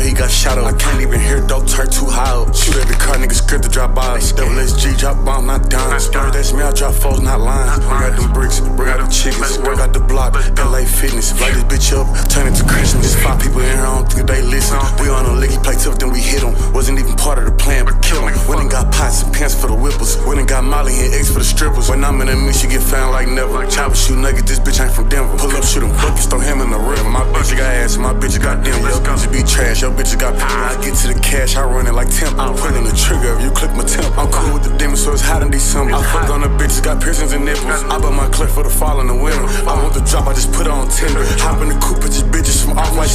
do heroin the way he got shot up. I can't even hear dope turn too high up. Shoot every car, nigga script to drop by. Double SG, drop bomb, not down. Splurge, that's me, I drop foes, not lines. Bring out them bricks, bring out the chickens, work out the block. LA fitness, light this bitch up, turn it to Christmas. There's five people in here, I don't think they listen. We on a licky play tough, then we hit them. Wasn't even part of the plan, but kill them. Went and got pots and pants for the whippers. Went and got Molly and eggs for the strippers. When I'm in a mix, you get found like never. Chopper shoot nugget, this bitch ain't from Denver. Pull up, shoot him buckets, throw him ass, my bitch got them. Your bitch be trash, your bitch got pimp. I get to the cash, I run it like temp. I'm pulling the trigger if you click my temp. I'm cool with the demons, so it's hot in December. I fuck on the bitches, got piercings and nipples. I bought my clip for the fall in the winter. I want the drop, I just put it on Tinder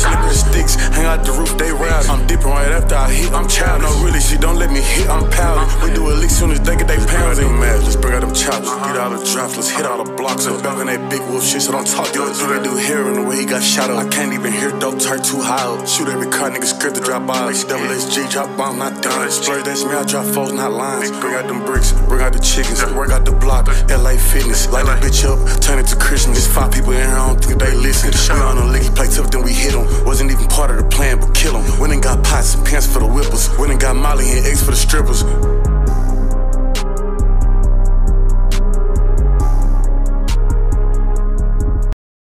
slipping sticks. Hang out the roof, they rowdy. I'm dipping right after I hit. I'm child, no really, she don't let me hit. I'm pouting. We do a lick soon as they get they pounding. Bring mad, let's bring out them chops. Get out of drops, let's hit all the blocks. Let's back that big wolf shit, so don't talk. Yo, do that dude here and the way he got shot up. I can't even hear dope turn too high up. Shoot every car, nigga, script to drop out. Double SG, drop bomb, not done. Splurge, that's me, I drop foes, not lines. Bring out them bricks, bring out the chickens, work out the block. LA Fitness, light that bitch up, turn it to Christmas they listen. We on a licky play tough, then we hit them. Wasn't even part of the plan, but kill them. Went and got pots and pants for the whippers. Went and got Molly and eggs for the strippers.